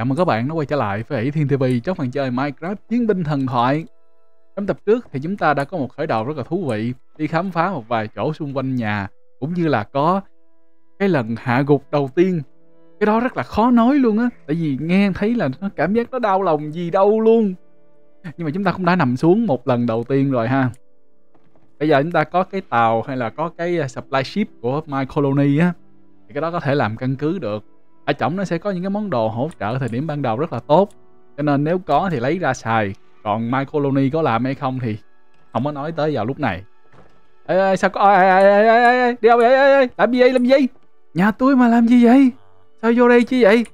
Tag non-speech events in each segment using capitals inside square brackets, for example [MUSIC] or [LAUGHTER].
cảm ơn các bạn đã quay trở lại với Ỷ Thiên TV trong phần chơi Minecraft Chiến binh thần thoại. Trong tập trước thì chúng ta đã có một khởi đầu rất là thú vị, đi khám phá một vài chỗ xung quanh nhà, cũng như là có cái lần hạ gục đầu tiên. Cái đó rất là khó nói luôn á, tại vì nghe thấy là nó cảm giác nó đau lòng gì đâu luôn. Nhưng mà chúng ta cũng đã nằm xuống một lần đầu tiên rồi ha. Bây giờ chúng ta có cái tàu hay là có cái à, supply ship của My Colony á, thì cái đó có thể làm căn cứ được ở trọng nó sẽ có những cái món đồ hỗ trợ thời điểm ban đầu rất là tốt. Cho nên nếu có thì lấy ra xài. Còn My Colony có làm hay không thì không có nói tới vào lúc này. Ê, ê sao có ê, ê, ê, ê, ê, đi đâu vậy? Ê, ê, làm gì vậy? Làm gì? Nhà tôi mà làm gì vậy? Sao vô đây chứ vậy?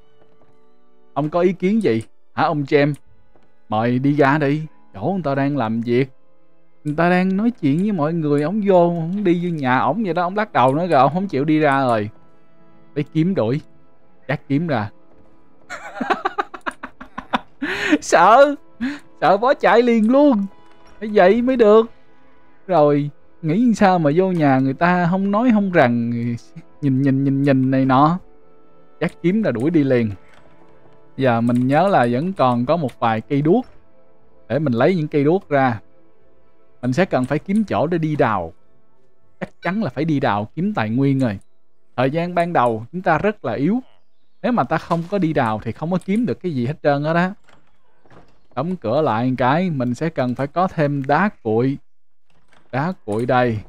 Ông có ý kiến gì? Hả ông Jem mời đi ra đi. Chỗ người ta đang làm việc. Người ta đang nói chuyện với mọi người. Ông vô ông đi vô nhà ổng vậy đó. Ông lắc đầu nói rồi ông không chịu đi ra rồi. Phải kiếm đuổi chắc kiếm ra. [LAUGHS] Sợ. Sợ bó chạy liền luôn. Phải vậy mới được. Rồi, nghĩ sao mà vô nhà người ta không nói không rằng, nhìn nhìn nhìn nhìn này nọ. Chắc kiếm là đuổi đi liền. Giờ mình nhớ là vẫn còn có một vài cây đuốc để mình lấy những cây đuốc ra. Mình sẽ cần phải kiếm chỗ để đi đào. Chắc chắn là phải đi đào kiếm tài nguyên rồi. Thời gian ban đầu chúng ta rất là yếu nếu mà ta không có đi đào thì không có kiếm được cái gì hết trơn á đó, đó đóng cửa lại một cái mình sẽ cần phải có thêm đá cuội. Đá cuội đây.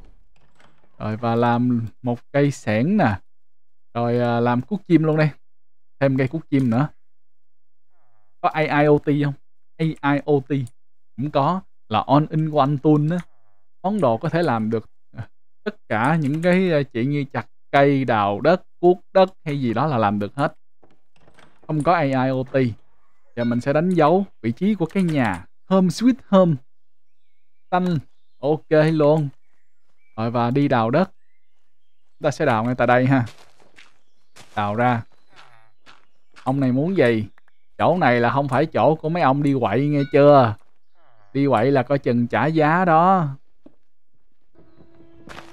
Rồi và làm một cây sẻn nè. Rồi à, làm cuốc chim luôn đây. Thêm cây cuốc chim nữa. Có AIoT không? AIoT cũng có. Là on in one tool á. Món đồ có thể làm được à, tất cả những cái à, chuyện như chặt cây đào đất cuốc đất hay gì đó là làm được hết không có AIoT và mình sẽ đánh dấu vị trí của cái nhà. Home Sweet Home. Xanh. Ok luôn rồi, và đi đào đất. Chúng ta sẽ đào ngay tại đây ha. Đào ra. Ông này muốn gì? Chỗ này là không phải chỗ của mấy ông đi quậy nghe chưa? Đi quậy là coi chừng trả giá đó.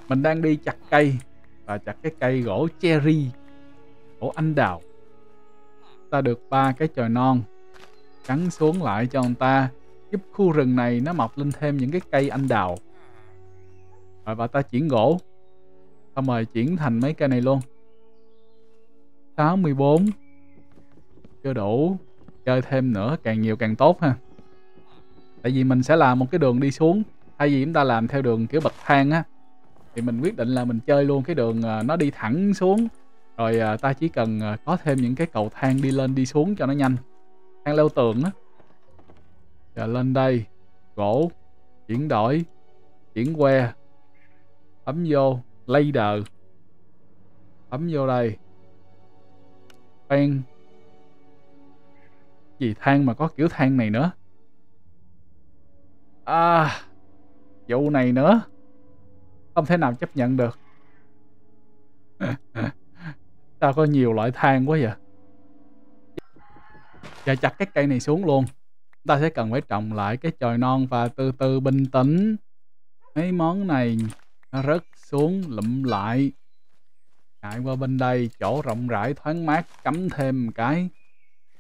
Mình đang đi chặt cây. Và chặt cái cây gỗ cherry. Gỗ anh đào ta được ba cái chồi non, cắn xuống lại cho ông ta, giúp khu rừng này nó mọc lên thêm những cái cây anh đào. Rồi và ta chuyển gỗ. Xong rồi chuyển thành mấy cây này luôn. 64 chưa đủ. Chơi thêm nữa, càng nhiều càng tốt ha. Tại vì mình sẽ làm một cái đường đi xuống. Thay vì chúng ta làm theo đường kiểu bậc thang á, thì mình quyết định là mình chơi luôn cái đường à, nó đi thẳng xuống rồi à, ta chỉ cần à, có thêm những cái cầu thang đi lên đi xuống cho nó nhanh. Thang leo tường á. Giờ lên đây gỗ chuyển đổi chuyển que ấm vô laser ấm vô đây. Khoan. Gì thang mà có kiểu thang này nữa? À vụ này nữa. Không thể nào chấp nhận được. [LAUGHS] sao có nhiều loại than quá vậy? Và chặt cái cây này xuống luôn. Ta sẽ cần phải trồng lại cái chồi non và từ từ bình tĩnh. Mấy món này nó rớt xuống lụm lại. Chạy qua bên đây, chỗ rộng rãi, thoáng mát, cắm thêm một cái.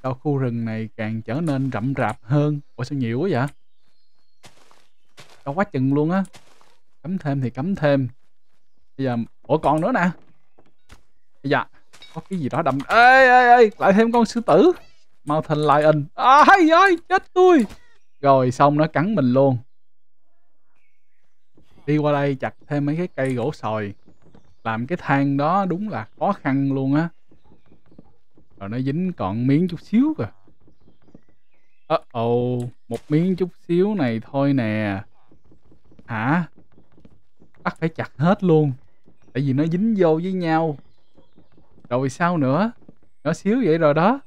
Cho khu rừng này càng trở nên rậm rạp hơn. Ủa, sao nhiều quá vậy? Cho quá chừng luôn á. Cắm thêm thì cắm thêm. Bây giờ, ủa, còn nữa nè. Bây giờ có cái gì đó đậm ê ê ê lại thêm con sư tử. Mountain Lion. À, Ai ơi chết tôi. Rồi xong nó cắn mình luôn. Đi qua đây chặt thêm mấy cái cây gỗ sồi. Làm cái thang đó đúng là khó khăn luôn á. Rồi nó dính còn miếng chút xíu kìa. Ơ uh ồ -oh, một miếng chút xíu này thôi nè. Hả? Bắt phải chặt hết luôn. Tại vì nó dính vô với nhau rồi sao nữa? Nhỏ xíu vậy rồi đó.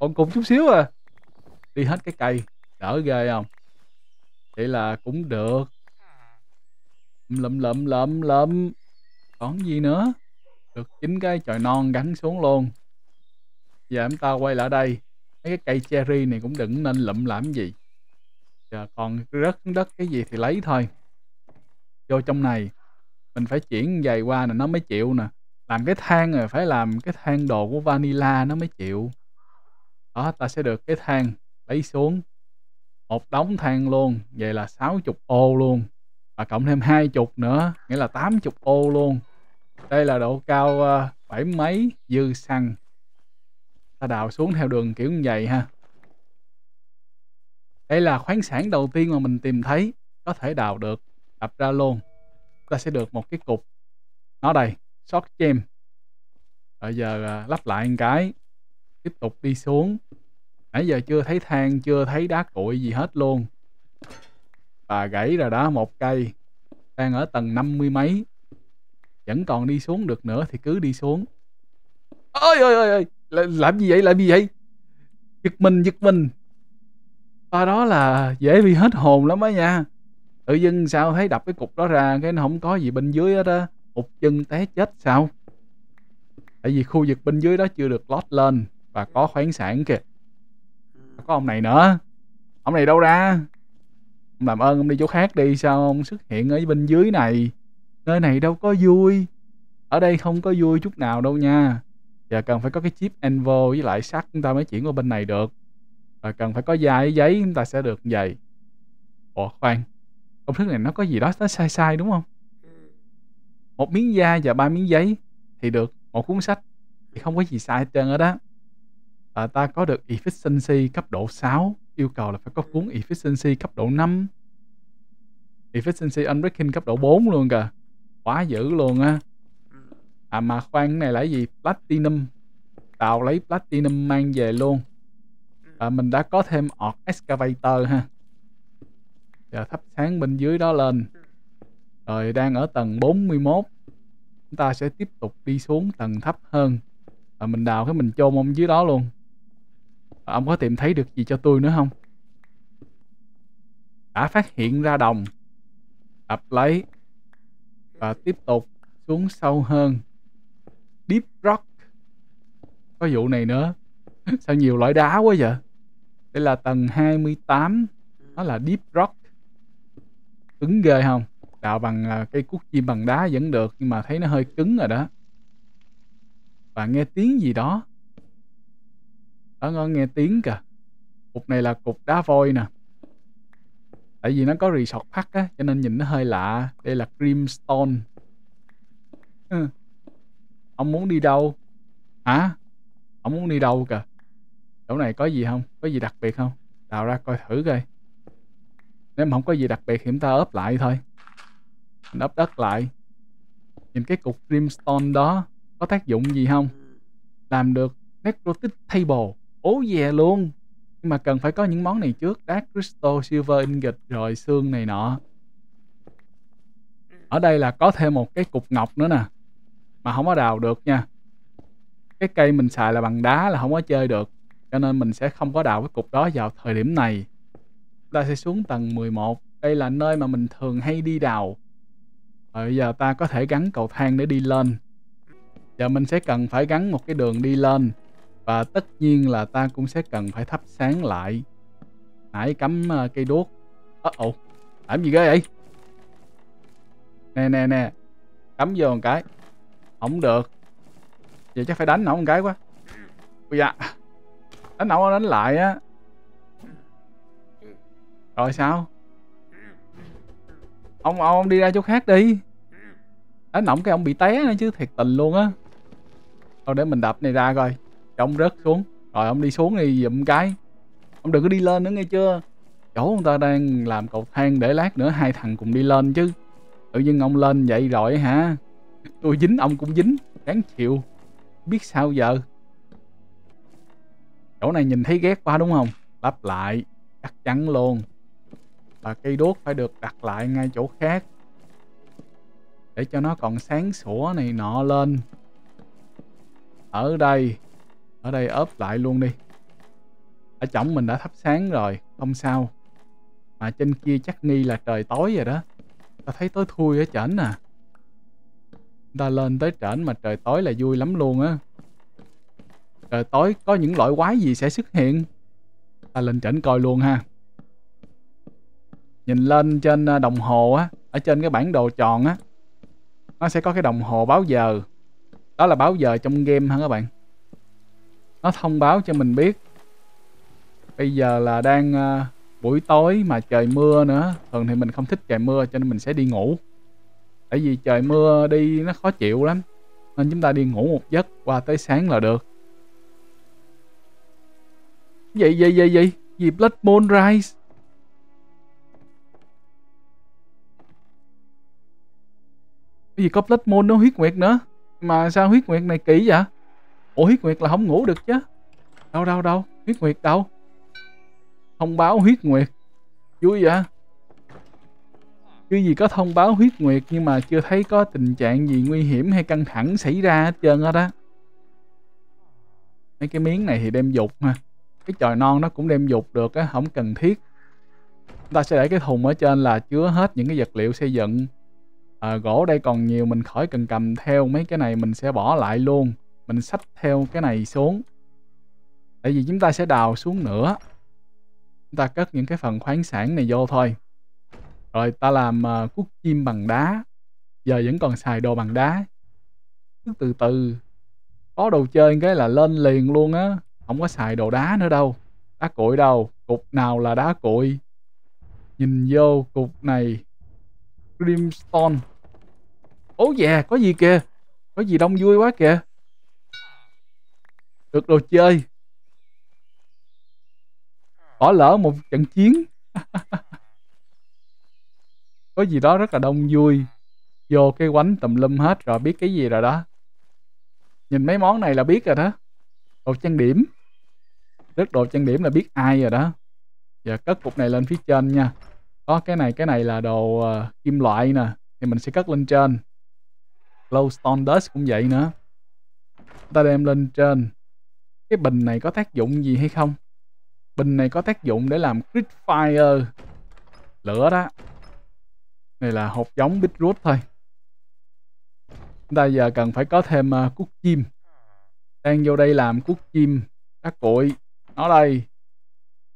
Còn cùng chút xíu à. Đi hết cái cây, đỡ ghê không? Vậy là cũng được. Lụm lụm lụm lụm còn gì nữa? Được, chín cái chồi non gắn xuống luôn. Giờ em ta quay lại đây. Mấy cái cây cherry này cũng đừng nên lụm làm gì. Giờ còn rớt đất cái gì thì lấy thôi. Vô trong này. Mình phải chuyển giày qua là nó mới chịu nè làm cái thang rồi phải làm cái thang đồ của vanilla nó mới chịu. Đó ta sẽ được cái thang lấy xuống. Một đống than luôn vậy là 60 ô luôn. Và cộng thêm hai chục nữa nghĩa là 80 ô luôn. Đây là độ cao uh, bảy mấy dư xăng. Ta đào xuống theo đường kiểu như vậy ha. Đây là khoáng sản đầu tiên mà mình tìm thấy có thể đào được đập ra luôn. Ta sẽ được một cái cục. Nó đây short gem bây giờ à, lắp lại một cái. Tiếp tục đi xuống. Nãy giờ chưa thấy than chưa thấy đá cuội gì hết luôn. Và gãy rồi đó một cây. Đang ở tầng năm mươi mấy. Vẫn còn đi xuống được nữa thì cứ đi xuống. Ôi ôi ôi ôi làm gì vậy, làm gì vậy? Giật mình giật mình. Và đó là dễ bị hết hồn lắm á nha. Tự dưng sao thấy đập cái cục đó ra, cái nó không có gì bên dưới hết á một chân té chết sao? Tại vì khu vực bên dưới đó chưa được lót lên và có khoáng sản kìa. Có ông này nữa. Ông này đâu ra? Ông làm ơn ông đi chỗ khác đi, sao ông xuất hiện ở bên dưới này? Nơi này đâu có vui. Ở đây không có vui chút nào đâu nha. Và cần phải có cái chip envo với lại sắt chúng ta mới chuyển qua bên này được. Và cần phải có da giấy chúng ta sẽ được vậy. Ủa khoan, công thức này nó có gì đó, nó sai sai đúng không? Một miếng da và ba miếng giấy thì được một cuốn sách. Thì không có gì sai hết trơn ở đó. Và ta có được efficiency cấp độ 6 yêu cầu là phải có cuốn efficiency cấp độ 5 efficiency unbreaking cấp độ 4 luôn kìa. Quá dữ luôn á. À mà khoan cái này là gì? Platinum. Đào lấy platinum mang về luôn. À, mình đã có thêm ọt excavator ha. Giờ thắp sáng bên dưới đó lên rồi đang ở tầng 41 chúng ta sẽ tiếp tục đi xuống tầng thấp hơn. Và mình đào cái mình chôn ông dưới đó luôn. Và ông có tìm thấy được gì cho tôi nữa không? Đã phát hiện ra đồng. Đập lấy. Và tiếp tục xuống sâu hơn. Deep rock. Có vụ này nữa. [LAUGHS] Sao nhiều loại đá quá vậy? Đây là tầng 28 nó là deep rock. Cứng ghê không? Đào bằng à, cây cuốc chim bằng đá vẫn được, nhưng mà thấy nó hơi cứng rồi đó. Và nghe tiếng gì đó? Đó, ngon, nghe tiếng kìa. Cục này là cục đá voi nè. Tại vì nó có resort park á, cho nên nhìn nó hơi lạ. Đây là creamstone ừ. ông muốn đi đâu? Hả? Ông muốn đi đâu kìa? Chỗ này có gì không? Có gì đặc biệt không? Đào ra coi thử coi. Nếu mà không có gì đặc biệt thì chúng ta ốp lại thôi mình đất lại. Nhìn cái cục creamstone đó, có tác dụng gì không? Làm được necrotic table. Ố dè luôn. Nhưng mà cần phải có những món này trước. Đá crystal, silver, ingot, rồi xương này nọ. Ở đây là có thêm một cái cục ngọc nữa nè. Mà không có đào được nha. Cái cây mình xài là bằng đá là không có chơi được. Cho nên mình sẽ không có đào cái cục đó vào thời điểm này. Ta sẽ xuống tầng 11 đây là nơi mà mình thường hay đi đào. Ờ, bây giờ ta có thể gắn cầu thang để đi lên. Giờ mình sẽ cần phải gắn một cái đường đi lên. Và tất nhiên là ta cũng sẽ cần phải thắp sáng lại. Nãy cắm uh, cây đuốc. Ơ ồ làm gì ghê vậy? Nè nè nè cắm vô một cái. Không được. Vậy chắc phải đánh ổng một cái quá. Ui dạ. đánh ổng đánh lại á. Rồi sao? Ông ông đi ra chỗ khác đi. Đánh ổng cái ông bị té nữa chứ, thiệt tình luôn á. Thôi để mình đập này ra coi. Cho ông rớt xuống. Rồi ông đi xuống đi dụm cái. Ông đừng có đi lên nữa nghe chưa? Chỗ ông ta đang làm cầu thang để lát nữa hai thằng cùng đi lên chứ. Tự nhiên ông lên vậy rồi hả? Tôi dính, ông cũng dính. Đáng chịu. Biết sao giờ? Chỗ này nhìn thấy ghét quá đúng không? Lắp lại. Chắc chắn luôn và cây đốt phải được đặt lại ngay chỗ khác. Để cho nó còn sáng sủa này nọ lên. Ở đây ở đây ốp lại luôn đi. Ở chổng mình đã thắp sáng rồi, không sao. Mà trên kia chắc nghi là trời tối rồi đó. Ta thấy tối thui ở trển nè ta lên tới trển mà trời tối là vui lắm luôn á. Trời tối có những loại quái gì sẽ xuất hiện? Ta lên trển coi luôn ha nhìn lên trên à, đồng hồ á ở trên cái bản đồ tròn á nó sẽ có cái đồng hồ báo giờ. Đó là báo giờ trong game hả các bạn? Nó thông báo cho mình biết bây giờ là đang uh, buổi tối mà trời mưa nữa. Thường thì mình không thích trời mưa cho nên mình sẽ đi ngủ. Tại vì trời mưa đi nó khó chịu lắm nên chúng ta đi ngủ một giấc qua tới sáng là được. Vậy vậy vậy vậy gì Blood Moon Rise cái gì có Blood nó huyết nguyệt nữa? Mà sao huyết nguyệt này kỹ vậy? Ủa, huyết nguyệt là không ngủ được chứ. Đâu đâu đâu, huyết nguyệt đâu? Thông báo huyết nguyệt. Vui vậy? Chứ gì có thông báo huyết nguyệt nhưng mà chưa thấy có tình trạng gì nguy hiểm hay căng thẳng xảy ra hết trơn hết á mấy cái miếng này thì đem dục ha cái chòi non nó cũng đem dục được á, không cần thiết. Chúng ta sẽ để cái thùng ở trên là chứa hết những cái vật liệu xây dựng à, gỗ đây còn nhiều mình khỏi cần cầm theo mấy cái này mình sẽ bỏ lại luôn. Mình xách theo cái này xuống. Tại vì chúng ta sẽ đào xuống nữa. Chúng ta cất những cái phần khoáng sản này vô thôi. Rồi ta làm uh, cuốc chim bằng đá. Giờ vẫn còn xài đồ bằng đá. Cứ từ từ. Có đồ chơi cái là lên liền luôn á. Không có xài đồ đá nữa đâu. Đá cuội đâu. Cục nào là đá cuội nhìn vô cục này. Grimstone ố già có gì kìa? Có gì đông vui quá kìa. Được đồ chơi. Bỏ lỡ một trận chiến. [LAUGHS] Có gì đó rất là đông vui. Vô cái quánh tùm lum hết rồi biết cái gì rồi đó. Nhìn mấy món này là biết rồi đó. Đồ trang điểm. Rất đồ trang điểm là biết ai rồi đó. Giờ cất cục này lên phía trên nha có cái này cái này là đồ uh, kim loại nè thì mình sẽ cất lên trên. Glowstone dust cũng vậy nữa. Ta đem lên trên. Cái bình này có tác dụng gì hay không? Bình này có tác dụng để làm crit fire. Lửa đó. Này là hộp giống beetroot thôi. Chúng ta giờ cần phải có thêm uh, cuốc chim. Đang vô đây làm cuốc chim các cội. Nó đây.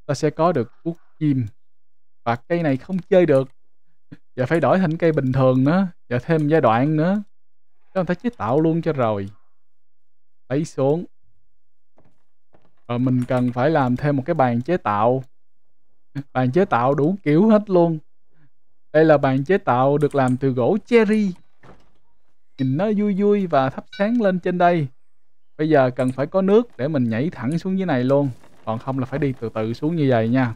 Ta sẽ có được cuốc chim và cây này không chơi được. Giờ phải đổi thành cây bình thường nữa, và thêm giai đoạn nữa. Cho người ta chế tạo luôn cho rồi. Lấy xuống. Rồi mình cần phải làm thêm một cái bàn chế tạo. Bàn chế tạo đủ kiểu hết luôn. Đây là bàn chế tạo được làm từ gỗ cherry. Nhìn nó vui vui và thắp sáng lên trên đây. Bây giờ cần phải có nước để mình nhảy thẳng xuống dưới này luôn. Còn không là phải đi từ từ xuống như vậy nha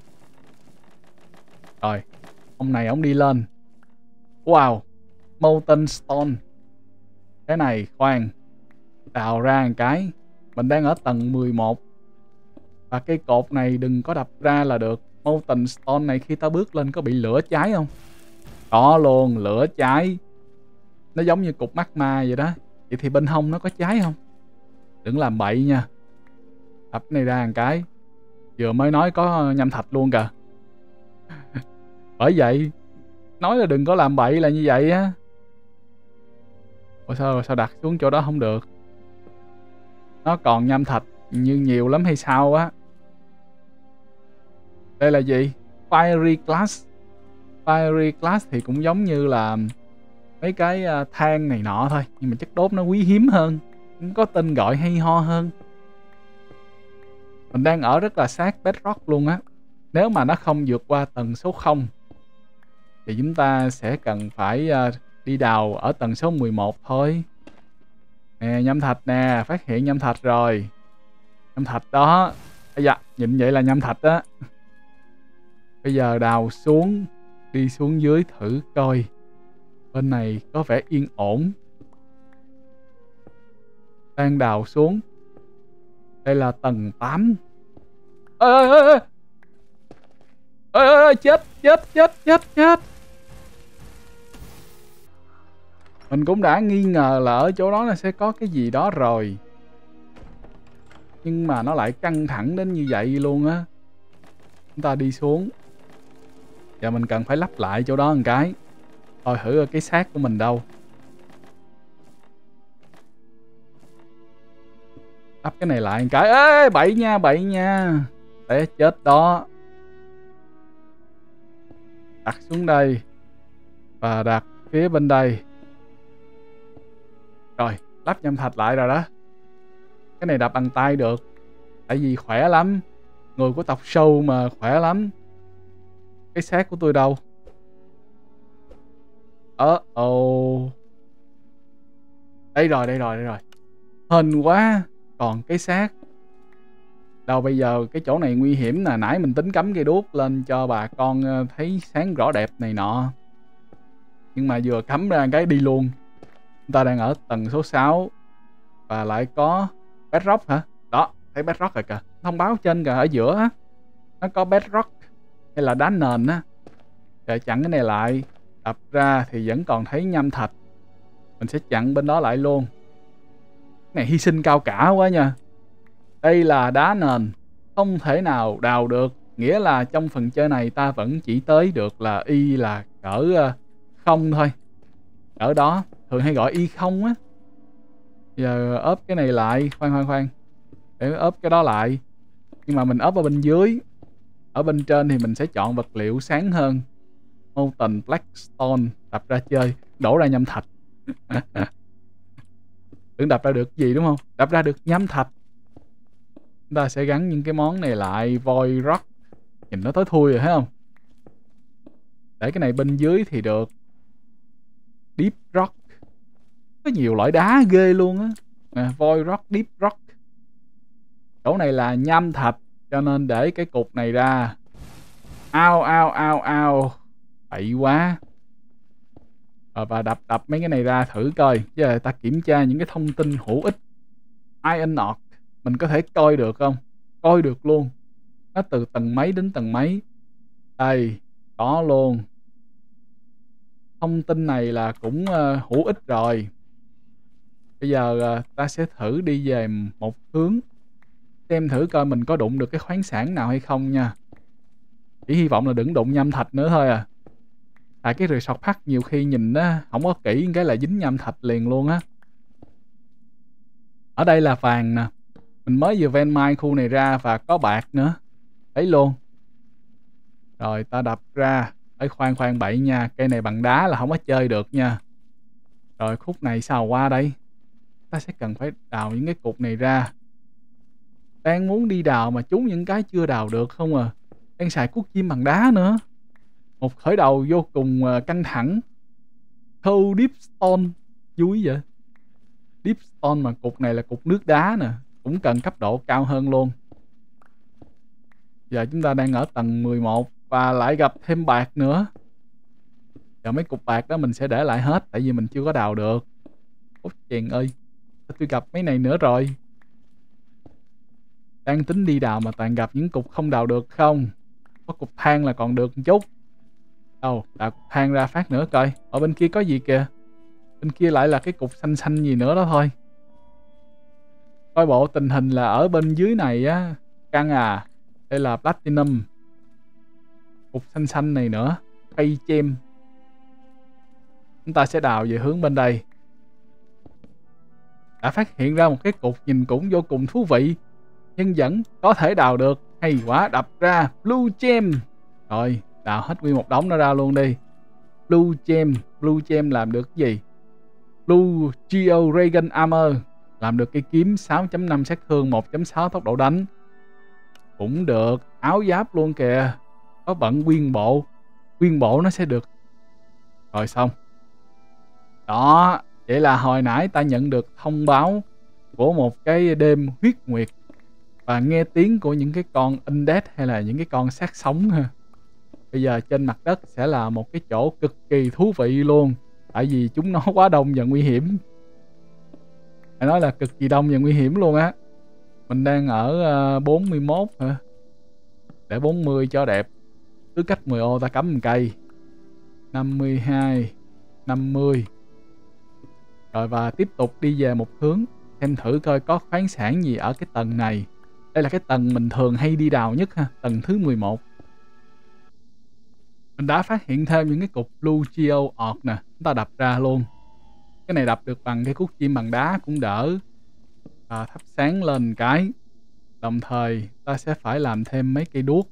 rồi ông này ông đi lên. Wow, molten stone. Cái này, khoan đào ra một cái, mình đang ở tầng 11 và cây cột này đừng có đập ra là được. Molten stone này khi ta bước lên có bị lửa cháy không? Có luôn, lửa cháy. Nó giống như cục magma vậy đó. Vậy thì bên hông nó có cháy không? Đừng làm bậy nha. Đập này ra một cái. Vừa mới nói có nhâm thạch luôn kìa bởi vậy, nói là đừng có làm bậy là như vậy á. Ủa sao sao đặt xuống chỗ đó không được? Nó còn nhâm thạch như nhiều lắm hay sao á? Đây là gì? Fiery glass. Fiery glass thì cũng giống như là mấy cái à, than này nọ thôi, nhưng mà chất đốt nó quý hiếm hơn có tên gọi hay ho hơn. Mình đang ở rất là sát bedrock luôn á. Nếu mà nó không vượt qua tầng số 0 thì chúng ta sẽ cần phải uh, đi đào ở tầng số 11 thôi. Nè nhâm thạch nè phát hiện nhâm thạch rồi. Nhâm thạch đó bây dạ nhìn vậy là nhâm thạch đó. bây giờ đào xuống đi xuống dưới thử coi. Bên này có vẻ yên ổn. Đang đào xuống. Đây là tầng 8 ê! Ê ê ê chết chết chết chết chết! Mình cũng đã nghi ngờ là ở chỗ đó nó sẽ có cái gì đó rồi. Nhưng mà nó lại căng thẳng đến như vậy luôn á. Chúng ta đi xuống. Và mình cần phải lắp lại chỗ đó một cái. Coi thử cái xác của mình đâu. Lắp cái này lại một cái. Ê, bậy nha bậy nha. Để chết đó. Đặt xuống đây. Và đặt phía bên đây rồi, lắp nhâm thạch lại rồi đó. Cái này đập bằng tay được, tại vì khỏe lắm. Người của tộc sâu mà khỏe lắm. Cái xác của tôi đâu? Ờ ồ đây rồi đây rồi đây rồi. Hên quá, còn cái xác. Đâu, bây giờ cái chỗ này nguy hiểm nè. Nãy mình tính cắm cây đuốc lên cho bà con ờ, thấy sáng rõ đẹp này nọ. Nhưng mà vừa cắm ra cái đi luôn chúng ta đang ở tầng số 6 và lại có bedrock hả? Đó, thấy bedrock rồi kìa. Thông báo trên kìa, ở giữa á, nó có bedrock hay là đá nền á. Để chặn cái này lại, đập ra thì vẫn còn thấy nhâm thạch. Mình sẽ chặn bên đó lại luôn. Cái này hy sinh cao cả quá nha. Đây là đá nền, không thể nào đào được. Nghĩa là trong phần chơi này ta vẫn chỉ tới được là y là cỡ ờ, không thôi. Ở đó thường hay gọi y không á. Giờ ốp cái này lại, khoan khoan khoan. Để ốp cái đó lại. Nhưng mà mình ốp ở bên dưới. Ở bên trên thì mình sẽ chọn vật liệu sáng hơn. Molten blackstone, đập ra chơi. Đổ ra nhâm thạch. [LAUGHS] Tưởng đập ra được gì, đúng không? Đập ra được nhâm thạch. Chúng ta sẽ gắn những cái món này lại, voi rock nhìn nó tối thui rồi, thấy không? Để cái này bên dưới thì được. Deep rock có nhiều loại đá ghê luôn á. À, void rock deep rock. Chỗ này là nham thạch cho nên để cái cục này ra. Ao ao ao ao. Bậy quá. À, và đập đập mấy cái này ra thử coi. Giờ ta kiểm tra những cái thông tin hữu ích. Iron ore mình có thể coi được không? Coi được luôn. Nó từ tầng mấy đến tầng mấy? Đây có luôn. Thông tin này là cũng uh, hữu ích rồi bây giờ uh, ta sẽ thử đi về một hướng xem thử coi mình có đụng được cái khoáng sản nào hay không nha. Chỉ hy vọng là đừng đụng nhâm thạch nữa thôi à. Tại cái resort park nhiều khi nhìn nó không có kỹ cái là dính nhâm thạch liền luôn á. Ở đây là vàng nè. Mình mới vừa ven mai khu này ra và có bạc nữa. Thấy luôn. Rồi ta đập ra. Ấy khoan khoan bậy nha cây này bằng đá là không có chơi được nha. Rồi khúc này sao qua đây? Ta sẽ cần phải đào những cái cục này ra. Đang muốn đi đào mà trúng những cái chưa đào được không à? Đang xài cuốc chim bằng đá nữa. Một khởi đầu vô cùng à, căng thẳng. Cold Deep Stone, vui vậy? Deep Stone mà cục này là cục nước đá nè, cũng cần cấp độ cao hơn luôn. Giờ chúng ta đang ở tầng 11 và lại gặp thêm bạc nữa. Giờ mấy cục bạc đó mình sẽ để lại hết, tại vì mình chưa có đào được. Út chèn ơi tôi gặp mấy này nữa rồi. Đang tính đi đào mà toàn gặp những cục không đào được không? Có cục than là còn được một chút. Đâu, đào cục than ra phát nữa coi. Ở bên kia có gì kìa? Bên kia lại là cái cục xanh xanh gì nữa đó thôi. Coi bộ tình hình là ở bên dưới này á, căng à. Đây là platinum. Cục xanh xanh này nữa. Cây chem chúng ta sẽ đào về hướng bên đây đã phát hiện ra một cái cục nhìn cũng vô cùng thú vị, nhưng vẫn có thể đào được. Hay quá, đập ra. Blue gem. Rồi đào hết nguyên một đống nó ra luôn đi. Blue gem. Blue gem làm được cái gì? Blue geo regan armor. Làm được cây kiếm 6.5 sát thương 1.6 tốc độ đánh. Cũng được. Áo giáp luôn kìa. Có bận nguyên bộ. Nguyên bộ nó sẽ được. Rồi xong. Đó vậy là hồi nãy ta nhận được thông báo của một cái đêm huyết nguyệt. Và nghe tiếng của những cái con undead hay là những cái con xác sống. Ha bây giờ trên mặt đất sẽ là một cái chỗ cực kỳ thú vị luôn. Tại vì chúng nó quá đông và nguy hiểm. Phải nói là cực kỳ đông và nguy hiểm luôn á. Mình đang ở ờ, 41 hả? Để 40 cho đẹp. Cứ cách 10 ô ta cắm một cây. 52 50 rồi và tiếp tục đi về một hướng, xem thử coi có khoáng sản gì ở cái tầng này. Đây là cái tầng mình thường hay đi đào nhất ha, tầng thứ 11 mình đã phát hiện thêm những cái cục blue geo ọt nè, chúng ta đập ra luôn. Cái này đập được bằng cái cút chim bằng đá cũng đỡ. Và thắp sáng lên cái. Đồng thời, ta sẽ phải làm thêm mấy cây đuốc.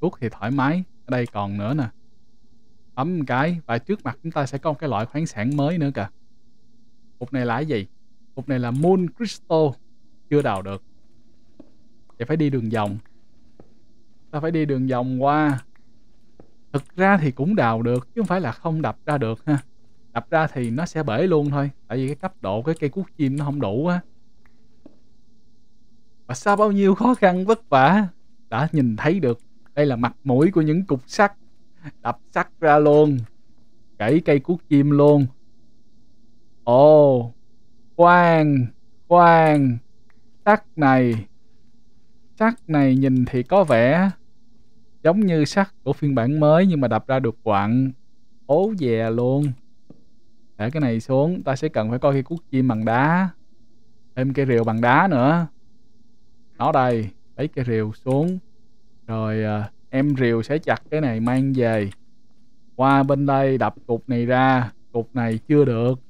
Đuốc thì thoải mái, ở đây còn nữa nè. Bấm một cái, và trước mặt chúng ta sẽ có một cái loại khoáng sản mới nữa kìa cục này là cái gì? Cục này là moon crystal. Chưa đào được. Thì phải đi đường vòng. Ta phải đi đường vòng qua. Thực ra thì cũng đào được, chứ không phải là không đập ra được ha. Đập ra thì nó sẽ bể luôn thôi. Tại vì cái cấp độ cái cây cuốc chim nó không đủ á. Và sau bao nhiêu khó khăn vất vả? Đã nhìn thấy được. Đây là mặt mũi của những cục sắt. Đập sắt ra luôn. Gãy cây cuốc chim luôn ồ khoan khoan. Sắt này sắt này nhìn thì có vẻ giống như sắt của phiên bản mới nhưng mà đập ra được quặng. Ố dè luôn. Để cái này xuống ta sẽ cần phải coi cái cuốc chim bằng đá. Thêm cây rìu bằng đá nữa. Nó đây lấy cây rìu xuống. Rồi à, em rìu sẽ chặt cái này mang về. Qua bên đây đập cục này ra. Cục này chưa được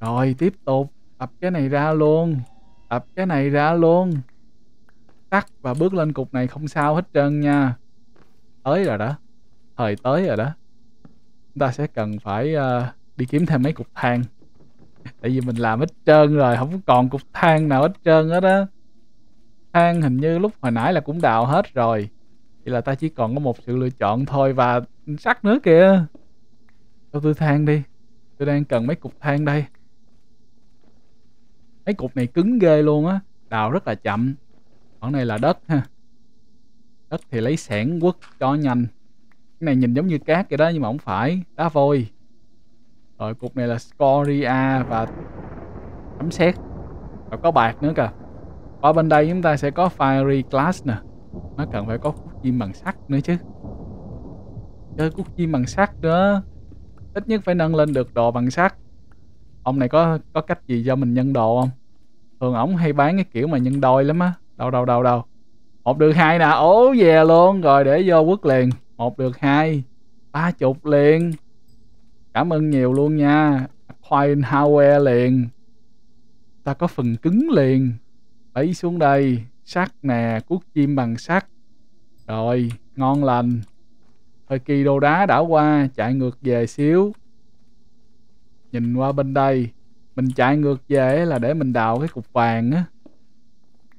rồi tiếp tục. Tập cái này ra luôn. Tập cái này ra luôn. Cắt và bước lên cục này không sao hết trơn nha. Tới rồi đó. Thời tới rồi đó. Chúng ta sẽ cần phải uh, đi kiếm thêm mấy cục than. [LAUGHS] Tại vì mình làm hết trơn rồi không còn cục than nào hết trơn hết á. Than hình như lúc hồi nãy là cũng đào hết rồi. Vậy là ta chỉ còn có một sự lựa chọn thôi và sắt nữa kìa. Cho tôi than đi. Tôi đang cần mấy cục than đây cái cục này cứng ghê luôn á. Đào rất là chậm. Còn này là đất ha. Đất thì lấy sẻn quất cho nhanh. Cái này nhìn giống như cát vậy đó, nhưng mà không phải. Đá vôi. Rồi cục này là scoria và tấm xét và có bạc nữa kìa. Qua bên đây chúng ta sẽ có fiery glass nè. Nó cần phải có cúc chim bằng sắt nữa chứ. Chơi cúc chim bằng sắt nữa ít nhất phải nâng lên được đồ bằng sắt. Ông này có có cách gì cho mình nhân đồ không? Thường ổng hay bán cái kiểu mà nhân đôi lắm á. Đâu đâu đâu đâu. Một được hai nè, ố về luôn. Rồi để vô quất liền. Một được hai. Ba chục liền. Cảm ơn nhiều luôn nha. Khoai hardware liền. Ta có phần cứng liền. Lấy xuống đây. Sắt nè, cuốc chim bằng sắt. Rồi, ngon lành. Thời kỳ đồ đá đã qua, chạy ngược về xíu. Nhìn qua bên đây mình chạy ngược về là để mình đào cái cục vàng á.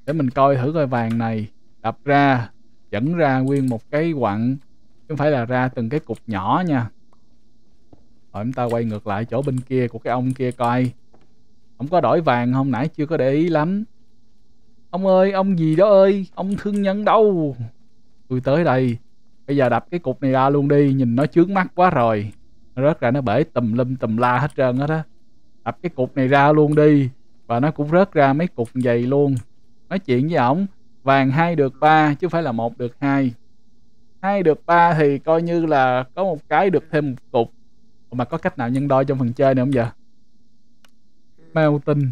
Để mình coi thử coi vàng này đập ra, dẫn ra nguyên một cái quặng, chứ không phải là ra từng cái cục nhỏ nha. Rồi chúng ta quay ngược lại chỗ bên kia của cái ông kia coi. Không có đổi vàng không? Nãy chưa có để ý lắm. Ông ơi, ông gì đó ơi? Ông thương nhân đâu? Tôi tới đây. Bây giờ đập cái cục này ra luôn đi, nhìn nó chướng mắt quá rồi. Nó rớt ra nó bể tùm lum tùm la hết trơn hết á đập cái cục này ra luôn đi. Và nó cũng rớt ra mấy cục dày luôn. Nói chuyện với ổng, vàng hai được ba, chứ phải là một được hai. Hai được ba thì coi như là có một cái được thêm một cục. Mà có cách nào nhân đôi trong phần chơi nữa không vậy? Mountain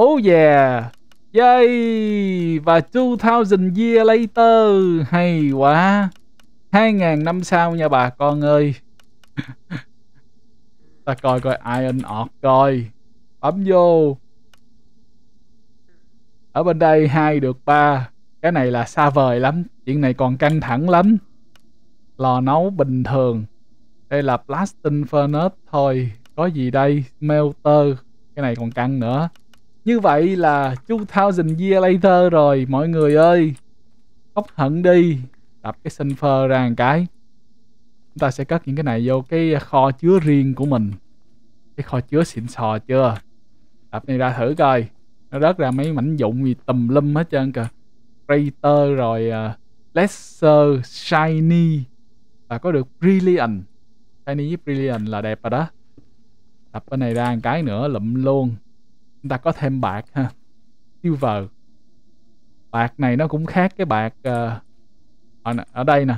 Oh yeah. Yay. Và 2000 year later. Hay quá. 2000 năm sau nha bà con ơi. [LAUGHS] Ta coi coi, Iron ọt coi. Bấm vô. Ở bên đây hai được ba. Cái này là xa vời lắm. Chuyện này còn căng thẳng lắm. Lò nấu bình thường. Đây là Plastin Furnace thôi. Có gì đây? Melter Cái này còn căng nữa. Như vậy là 2000 year later rồi, mọi người ơi. Khóc hận đi. Đập cái sinh phơ ra một cái. Chúng ta sẽ cất những cái này vô cái kho chứa riêng của mình. Cái kho chứa xịn sò chưa? Đập này ra thử coi. Nó rớt ra mấy mảnh dụng gì tùm lum hết trơn kìa. Crater rồi à, uh, Lesser Shiny và có được Brilliant. Shiny với Brilliant là đẹp rồi đó. Đập cái này ra một cái nữa lụm luôn chúng ta có thêm bạc ha silver bạc này nó cũng khác cái bạc uh, ở, ở đây nè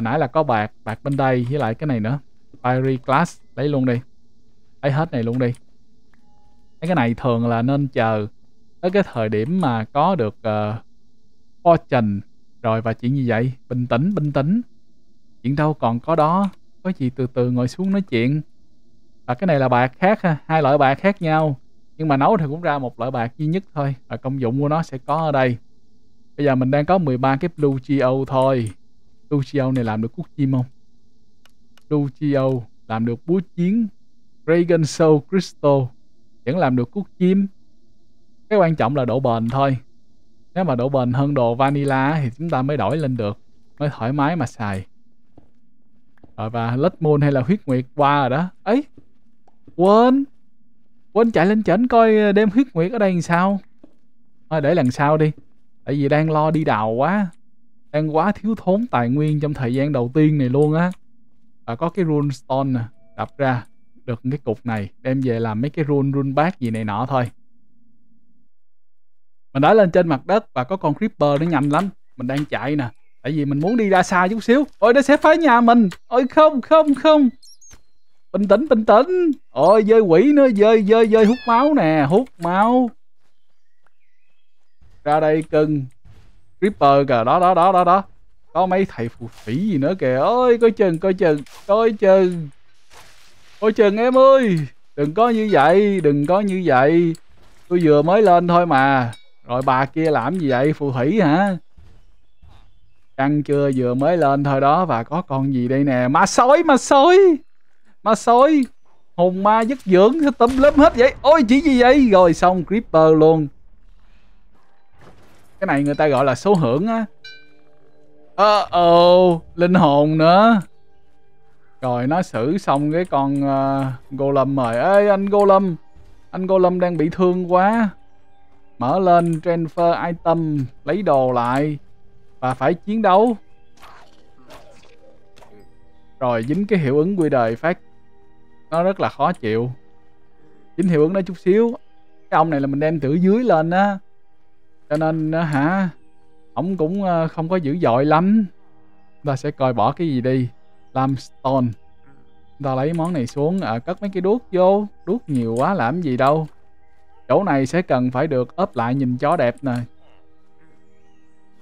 hồi nãy là có bạc bạc bên đây với lại cái này nữa. Fiery glass lấy luôn đi. Lấy hết này luôn đi. Mấy cái này thường là nên chờ tới cái thời điểm mà có được uh, fortune rồi và chuyện như vậy? Bình tĩnh bình tĩnh. Chuyện đâu còn có đó. Có gì từ từ ngồi xuống nói chuyện. Và cái này là bạc khác ha hai loại bạc khác nhau. Nhưng mà nấu thì cũng ra một loại bạc duy nhất thôi. Và công dụng của nó sẽ có ở đây. Bây giờ mình đang có 13 cái Blue Geo thôi. Lucio này làm được cúc chim không? Lucio làm được búa chiến Dragon Soul Crystal vẫn làm được cúc chim. Cái quan trọng là độ bền thôi. Nếu mà độ bền hơn đồ vanilla thì chúng ta mới đổi lên được, mới thoải mái mà xài. Rồi và lết moon hay là huyết nguyệt qua rồi đó. Ấy, quên quên chạy lên chảnh coi đêm huyết nguyệt ở đây làm sao? Thôi để lần sau đi, tại vì đang lo đi đào quá đang quá thiếu thốn tài nguyên trong thời gian đầu tiên này luôn á. Và có cái rune stone nè, đập ra được cái cục này, đem về làm mấy cái rune rune bát gì này nọ thôi. Mình đã lên trên mặt đất và có con creeper nó nhanh lắm. Mình đang chạy nè, tại vì mình muốn đi ra xa chút xíu. Ôi, nó sẽ phá nhà mình. Ôi, không không không. Bình tĩnh bình tĩnh. Ôi, dơi quỷ nữa, dơi dơi dơi, hút máu nè, hút máu. Ra đây cưng creeper kìa. Đó đó đó đó đó. Có mấy thầy phù thủy gì nữa kìa. Ôi, coi chừng coi chừng coi chừng. Coi chừng em ơi. Đừng có như vậy, đừng có như vậy. Tôi vừa mới lên thôi mà. Rồi bà kia làm gì vậy, phù thủy hả? Căng chưa vừa mới lên thôi đó. Và có con gì đây nè? Ma sói ma sói. Ma sói. Hồn ma dứt dưỡng tùm lum hết vậy. Ôi chỉ gì vậy? Rồi xong Creeper luôn. Cái này người ta gọi là số hưởng á. Ờ uh oh, Linh hồn nữa. Rồi nó xử xong cái con uh, Golem rồi. Ê anh Golem Anh Golem đang bị thương quá. Mở lên transfer item Lấy đồ lại và phải chiến đấu. Rồi dính cái hiệu ứng quy đời phát. Nó rất là khó chịu. Dính hiệu ứng nó chút xíu. Cái ông này là mình đem từ dưới lên á cho nên hả? Ổng cũng ờ, không có dữ dội lắm. Ta sẽ coi bỏ cái gì đi? Làm stone. ta lấy món này xuống à, cất mấy cái đuốc vô. Đuốc nhiều quá làm gì đâu. Chỗ này sẽ cần phải được ốp lại nhìn chó đẹp nè.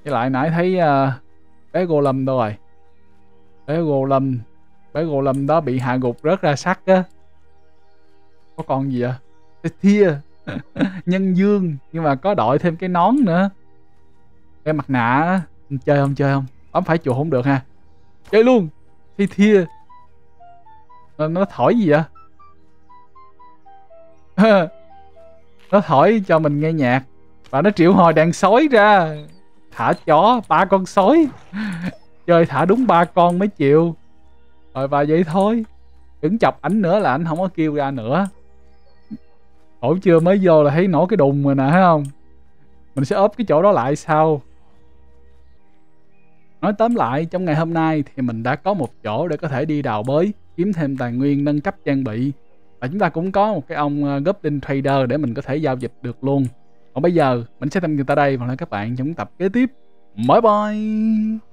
Với lại nãy thấy uh, bé golem đâu rồi? Bé golem bé golem đó bị hạ gục rớt ra sắt á. Có con gì à thia nhân dương nhưng mà có đội thêm cái nón nữa. Cái mặt nạ chơi không chơi không? Bấm phải chuột không được ha. Chơi luôn thi thia. Nó, nó thổi gì vậy? [LAUGHS] Nó thổi cho mình nghe nhạc và nó triệu hồi đàn sói ra. Thả chó ba con sói. [LAUGHS] Chơi thả đúng ba con mới chịu. Rồi và vậy thôi. Đừng chọc ảnh nữa là anh không có kêu ra nữa ổ chưa? Mới vô là thấy nổ cái đùng rồi nè, thấy không? Mình sẽ ốp cái chỗ đó lại sau. Nói tóm lại, trong ngày hôm nay thì mình đã có một chỗ để có thể đi đào bới, kiếm thêm tài nguyên, nâng cấp trang bị. Và chúng ta cũng có một cái ông ờ, Goblin Trader để mình có thể giao dịch được luôn. Còn bây giờ, mình sẽ tạm dừng tại đây và hẹn các bạn trong tập kế tiếp. Bye bye!